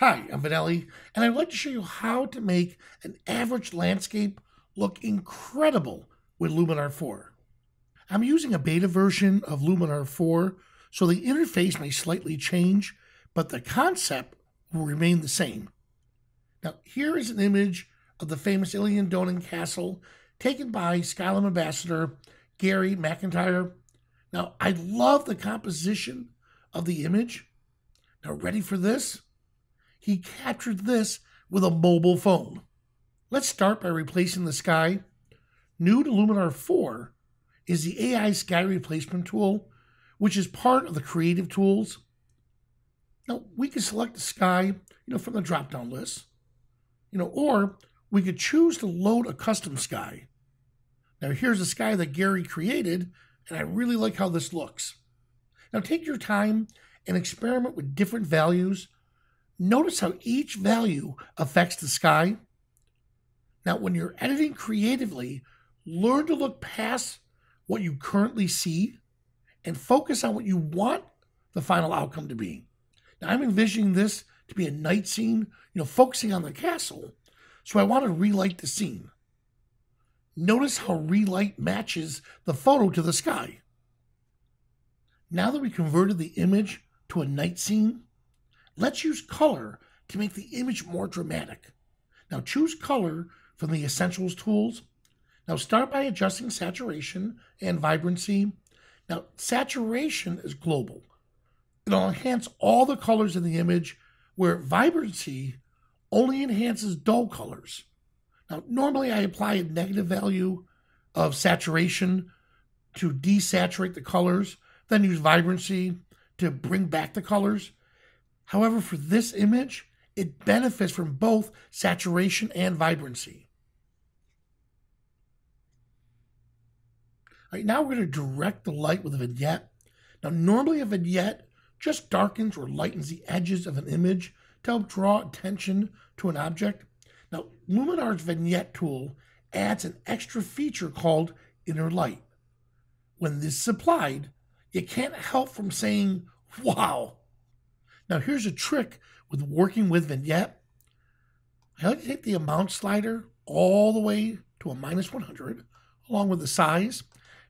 Hi, I'm Vanelli, and I'd like to show you how to make an average landscape look incredible with Luminar 4. I'm using a beta version of Luminar 4, so the interface may slightly change, but the concept will remain the same. Now, here is an image of the famous Eilean Donan Castle taken by Skylum ambassador Gary McIntyre. Now, I love the composition of the image. Now, ready for this? He captured this with a mobile phone. Let's start by replacing the sky. New to Luminar 4 is the AI sky replacement tool, which is part of the creative tools. Now, we can select the sky, you know, from the drop-down list, you know, or we could choose to load a custom sky. Now, here's a sky that Gary created, and I really like how this looks. Now, take your time and experiment with different values Notice how each value affects the sky. Now, when you're editing creatively, learn to look past what you currently see and focus on what you want the final outcome to be. Now, I'm envisioning this to be a night scene, you know, focusing on the castle. So I want to relight the scene. Notice how relight matches the photo to the sky. Now that we converted the image to a night scene, Let's use color to make the image more dramatic. Now choose color from the Essentials tools. Now start by adjusting saturation and vibrancy. Now saturation is global. It'll enhance all the colors in the image where vibrancy only enhances dull colors. Now normally I apply a negative value of saturation to desaturate the colors, then use vibrancy to bring back the colors. However, for this image, it benefits from both saturation and vibrancy. All right, now we're going to direct the light with a vignette. Now, normally a vignette just darkens or lightens the edges of an image to help draw attention to an object. Now, Luminar's vignette tool adds an extra feature called inner light. When this is applied, you can't help from saying, wow, now, here's a trick with working with vignette. I like to take the amount slider all the way to a minus 100, along with the size.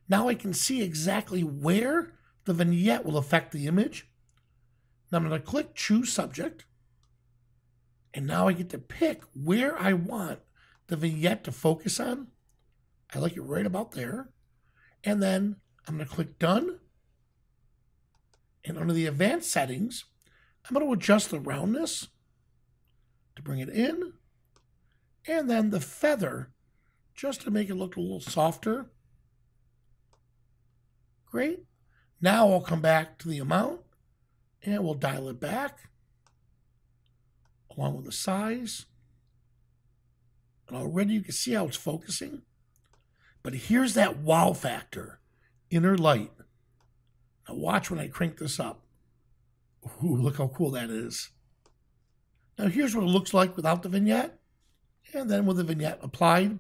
Now I can see exactly where the vignette will affect the image. Now I'm going to click Choose Subject. And now I get to pick where I want the vignette to focus on. I like it right about there. And then I'm going to click Done. And under the Advanced Settings, I'm going to adjust the roundness to bring it in, and then the feather just to make it look a little softer. Great. Now I'll come back to the amount and we'll dial it back along with the size. And already you can see how it's focusing. But here's that wow factor, inner light. Now watch when I crank this up. Ooh, look how cool that is. Now here's what it looks like without the vignette, and then with the vignette applied.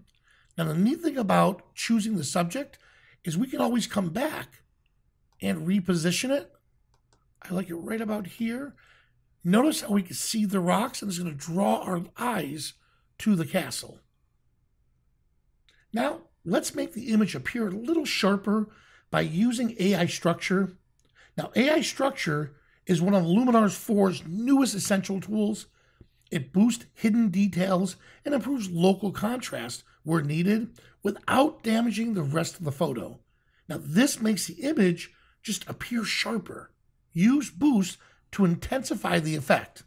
Now the neat thing about choosing the subject is we can always come back and reposition it. I like it right about here. Notice how we can see the rocks and it's going to draw our eyes to the castle. Now, let's make the image appear a little sharper by using AI Structure. Now, AI Structure is one of Luminar 4's newest essential tools. It boosts hidden details and improves local contrast where needed without damaging the rest of the photo. Now, this makes the image just appear sharper. Use Boost to intensify the effect.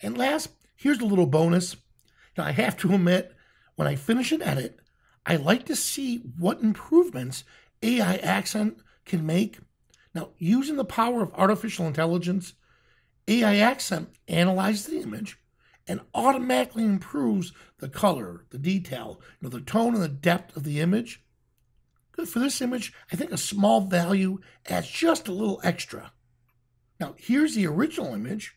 And last, here's a little bonus. Now, I have to admit, when I finish an edit, I like to see what improvements AI Accent can make now, using the power of artificial intelligence, AI Accent analyzes the image and automatically improves the color, the detail, you know, the tone and the depth of the image. Good for this image, I think a small value adds just a little extra. Now, here's the original image,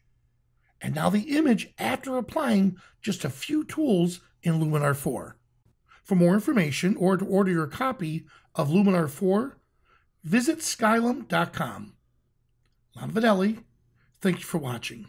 and now the image after applying just a few tools in Luminar 4. For more information or to order your copy of Luminar 4, visit skylum.com. Lon Vanelli, thank you for watching.